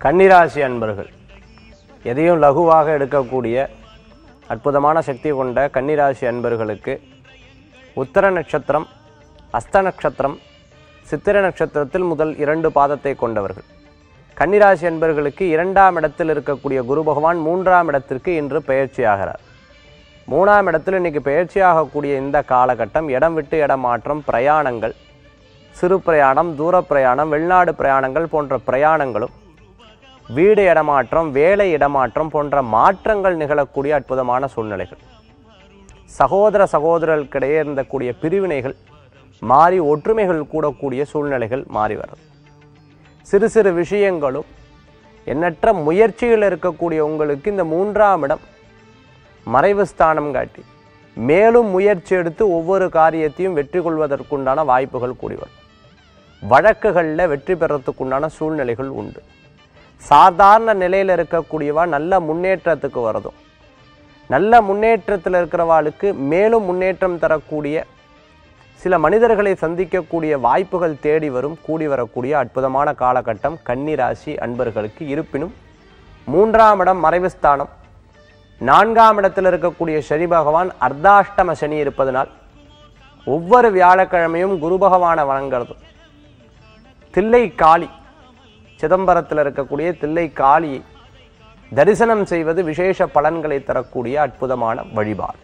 கன்னிராசி அன்பர்கள் எதையும் லகுவாக எடுக்கக்கூடிய அற்புதமான சக்தி கொண்ட கன்னிராசி அன்பர்களுக்கு உத்தர நட்சத்திரம் அஸ்த நட்சத்திரம் சித்திர நட்சத்திரத்தில் முதல் இரண்டு பாதத்தை கொண்டவர்கள். கன்னிராசி அன்பர்களுக்கு இரண்டாம் இடத்தில் இருக்கக்கூடிய குரு பகவான் மூன்றாம் இடத்திற்கு இன்று பெயர்ச்சி ஆகிறார் மூணாம் இடத்தில் இன்னைக்கு பெயர்ச்சியாகக்கூடிய இந்த காலகட்டம் இடம் விட்டு இடம் மாற்றம் பிரயாணங்கள் சிறு பிரயாணம் தூர பிரயாணம் வெளிநாடு பிரயாணங்கள் போன்ற பிரயாணங்களும் வீடு இடமாற்றம் வேலை இடமாற்றம் போன்ற மாற்றங்கள் நிகழக்கூடிய அற்புதமான சூழ்நிலைகள். சகோதர சகோதரர்களுக்கிடையே இருந்தக்கூடிய பிரிவினைகள் மாறி ஒற்றுமைகள் கூடக்கூடிய சூழ்நிலைகள் மாறி வருது சிறு சிறு விஷயங்களும் எண்ணற்ற முயற்சியில் இருக்கக்கூடிய உங்களுக்கு இந்த மூன்றாம் இடம் மறைவு ஸ்தானம் காட்டி. மேலும் முயற்சி எடுத்து ஒவ்வொரு காரியத்தையும் வெற்றி கொள்வதற்குண்டான வாய்ப்புகள் கூடி வரும் வழக்குகளில் வெற்றி பெறத்துக்குண்டான சூழ்நிலைகள் உண்டு. சாதாரண நிலையில் இருக்கக்கூடியவா நல்ல முன்னேற்றத்துக்கு வருதும். நல்ல முன்னேற்றத்தில் இருக்கிறவாளுக்கு மேலும் முன்னேற்றம் தரக்கூடிய சில மனிதர்களை சந்திக்கக்கூடிய வாய்ப்புகள் தேடி வரும் கூடி வரக்கூடிய அற்புதமான காலகட்டம் கன்னிராசி அன்பர்களுக்கு இருப்பினும் மூன்றாம் இடம் மறைவுஸ்தானம் நான்காம் இடத்தில் இருக்கக்கூடிய சனி பகவான் அர்த்தாஷ்டம சனி இருப்பதனால் ஒவ்வொரு வியாழக்கிழமையும் குரு பகவானை வணங்குறதும் தில்லை காளி சிதம்பரத்தில் இருக்கக்கூடிய தில்லை காளி தரிசனம் செய்வது விசேஷ பலன்களை தரக்கூடிய அற்புதமான வழிபாடு.